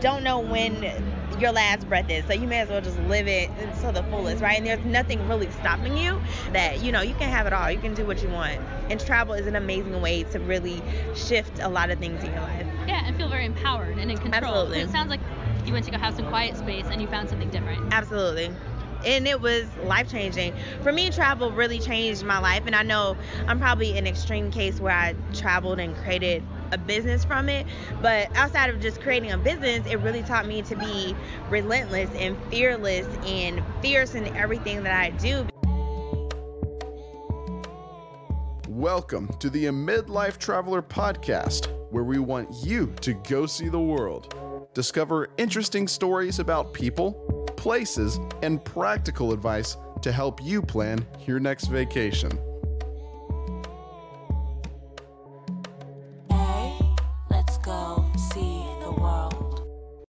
don't know when your last breath is. So you may as well just live it to the fullest, right? And there's nothing really stopping you that, you know, you can have it all. You can do what you want. And travel is an amazing way to really shift a lot of things in your life. Yeah, and feel very empowered and in control. Absolutely. It sounds like you went to go have some quiet space and you found something different. Absolutely. And it was life changing. For me, travel really changed my life. And I know I'm probably an extreme case where I traveled and created a business from it. But outside of just creating a business, it really taught me to be relentless and fearless and fierce in everything that I do. Welcome to the Amidlife Traveler podcast, where we want you to go see the world, discover interesting stories about people, places, and practical advice to help you plan your next vacation.